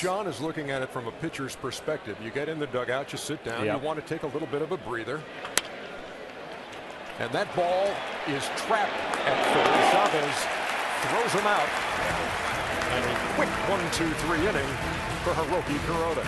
John is looking at it from a pitcher's perspective. You get in the dugout, you sit down, Yep. you want to take a little bit of a breather. And that ball is trapped at third. Chavez throws him out. And a quick one, two, three inning for Hiroki Kuroda.